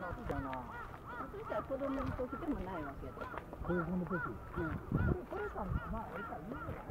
なじゃなそしたら子供の時でもないわけだ。高校の時うん。これこれさまあええか言うけど